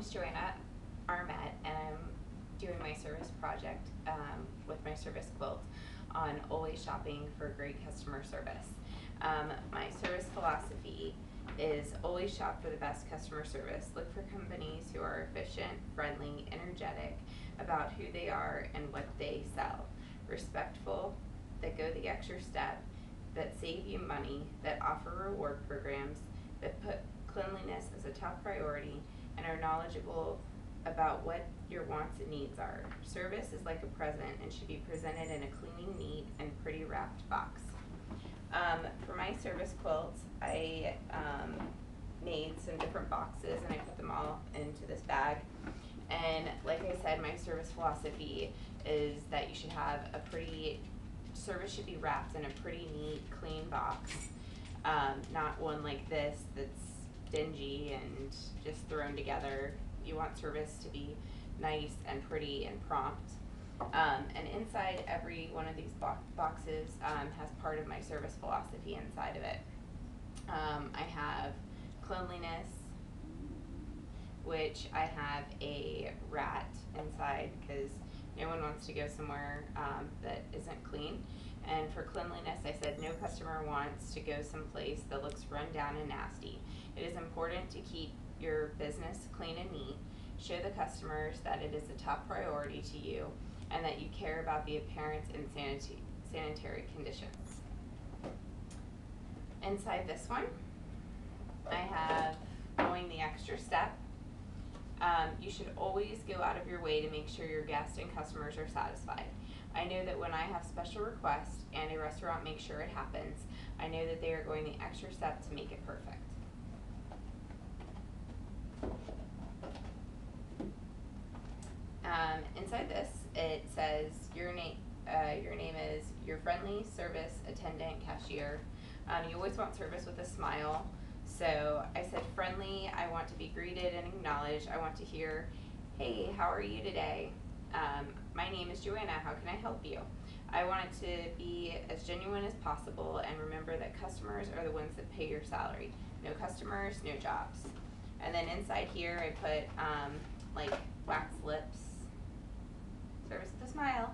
is Joanna Armet, and I'm doing my service project um, with my service quilt on always shopping for great customer service. Um, my service philosophy is always shop for the best customer service. Look for companies who are efficient, friendly, energetic about who they are and what they sell. Respectful, that go the extra step, that save you money, that offer reward programs, that put cleanliness as a top priority, and are knowledgeable about what your wants and needs are. Service is like a present and should be presented in a clean, neat, and pretty wrapped box. Um, for my service quilts, I um, made some different boxes and I put them all into this bag. And like I said, my service philosophy is that you should have a pretty, service should be wrapped in a pretty neat, clean box. Um, not one like this that's dingy and just thrown together. You want service to be nice and pretty and prompt. Um, and inside every one of these bo- boxes um, has part of my service philosophy inside of it. Um, I have cleanliness, which I have a rat inside because no one wants to go somewhere um, that isn't clean. And for cleanliness, I said no customer wants to go someplace that looks run down and nasty. It is important to keep your business clean and neat. Show the customers that it is a top priority to you and that you care about the appearance and sanity, sanitary conditions. Inside this one, I have going the extra step. Um, you should always go out of your way to make sure your guests and customers are satisfied. I know that when I have special requests and a restaurant makes sure it happens, I know that they are going the extra step to make it perfect. Um, inside this, it says your name. Uh, your name is your friendly service attendant cashier. Um, you always want service with a smile. So I said friendly. I want to be greeted and acknowledged. I want to hear, "Hey, how are you today? Um, my name is Joanna. How can I help you?" I want it to be as genuine as possible and remember that customers are the ones that pay your salary. No customers, no jobs. And then inside here, I put um, like wax lips, service with a smile.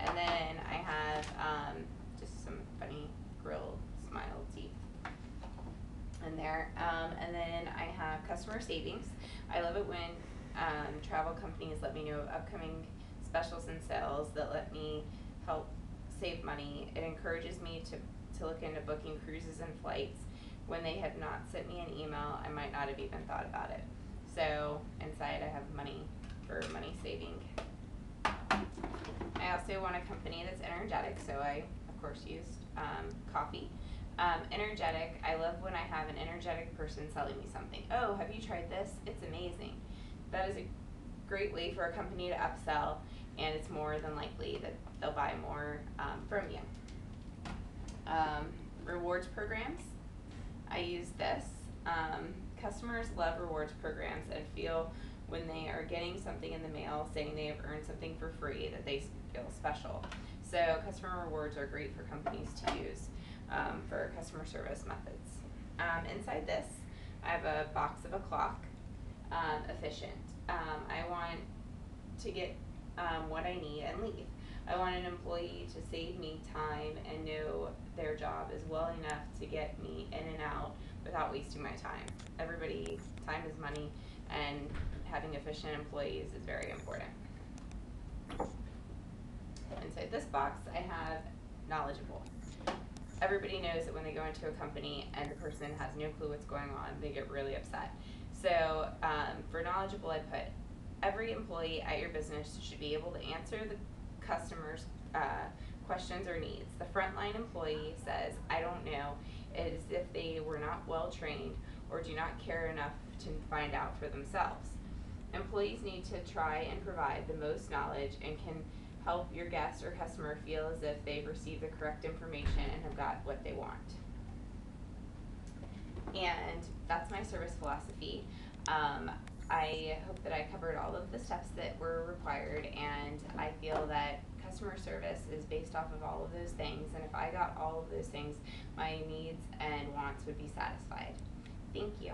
And then I have um, just some funny grilled smile teeth in there. Um, and then I have customer savings. I love it when um, travel companies let me know of upcoming specials and sales that let me help save money. It encourages me to, to look into booking cruises and flights. When they had not sent me an email, I might not have even thought about it. So inside I have money for money saving. I also want a company that's energetic, so I of course used um, coffee. Um, energetic, I love when I have an energetic person selling me something. Oh, have you tried this? It's amazing. That is a great way for a company to upsell, and it's more than likely that they'll buy more um, from you. Um, rewards programs, I use this. Um, customers love rewards programs and feel when they are getting something in the mail saying they have earned something for free that they feel special. So customer rewards are great for companies to use um, for customer service methods. Um, inside this, I have a box of a clock, um, efficient. Um, I want to get um, what I need and leave. I want an employee to save me time and know their job is well enough to get me in and out without wasting my time. Everybody, time is money, and having efficient employees is very important. Inside this box, I have knowledgeable. Everybody knows that when they go into a company and the person has no clue what's going on, they get really upset. So um, for knowledgeable, I put every employee at your business should be able to answer the customer's uh, questions or needs. The frontline employee says, I don't know, as if they were not well trained or do not care enough to find out for themselves. Employees need to try and provide the most knowledge and can help your guest or customer feel as if they've received the correct information and have got what they want. That's my service philosophy. Um, I hope that I covered all of the steps that were required, and I feel that customer service is based off of all of those things. And if I got all of those things, my needs and wants would be satisfied. Thank you.